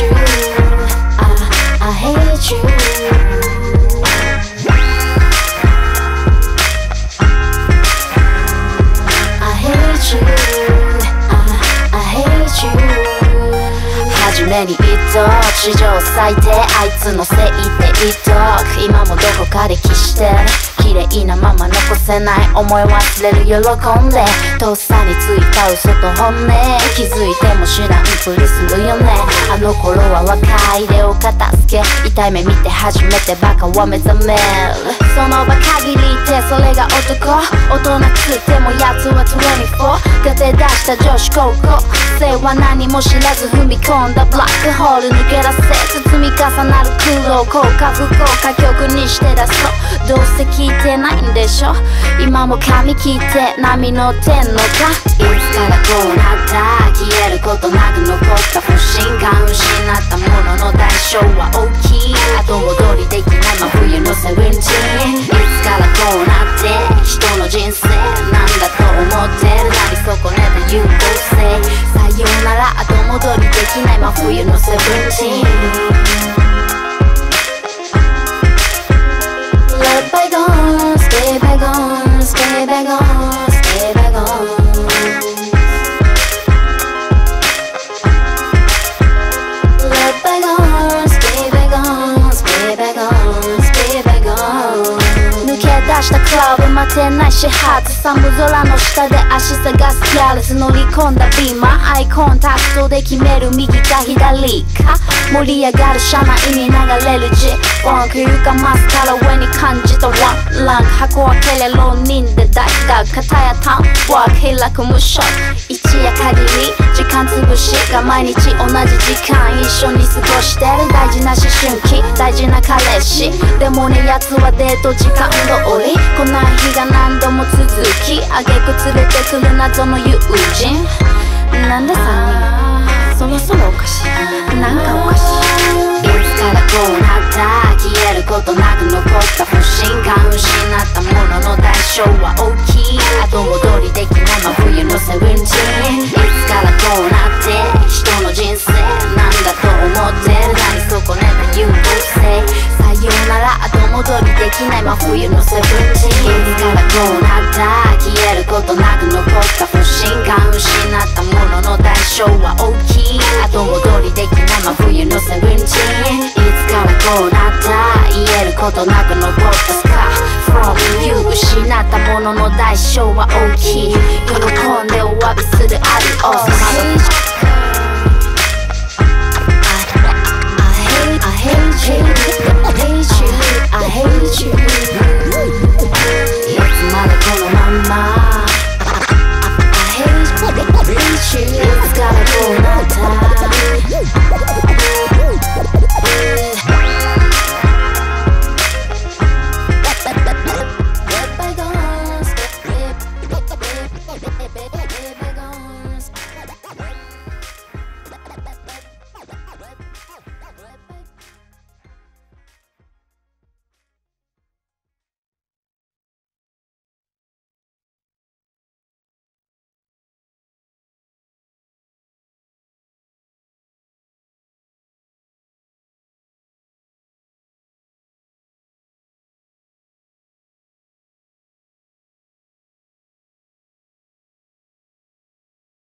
you. I, I hate you 初めに言っとく史上最低あいつのせいって言っとく今もどこかで消してる綺麗なまま残せない思い忘れる喜んでとっさについた嘘と本音気づいても知らんぷりするよねあの頃は若いでお片付け痛い目見て初めてバカは目覚めるその場限りってそれが男。大人くてもやつは24が出した女子高校。生は何も知らず踏み込んだ。ブラックホール抜け出せ。包み重なる空洞効果不幸歌曲にして出そう。どうせ聞いてないんでしょ。今も髪切って波乗ってんのか。いつからこうなった。消えることなく残った。不信感失ったものの代償は大きい。後戻とセブンチーンいつからこうなって人の人生なんだと思ってるなり損ねた優等生さようなら後戻りできない真冬のセブンチーン。したクラブ待てない始発寒空の下で足探すキャレス乗り込んだビーマー。アイコンタクトで決める右か左か盛り上がる車内に流れるジフォン。ク床マスカラ上に感じたワンランク。箱開けれ浪人で大学片やタンワーク開く無償一夜限り時間潰しが毎日同じ時間一緒に過ごしてる。大事な思春期大事な彼氏。でもね奴はデート時間通り来ない日が何度も続きあげく連れてくる謎の友人。なんで3人そろそろおかしい。なんかおかしい。いつからこうなった？消えることなく残い真冬のセブンティーンいつからこうなった。消えることなく残った。不信感失ったものの代償は大きい。後戻りできない真冬のセブンティーンいつからこうなった言えることなく残った。スカー From you 失ったものの代償は大きい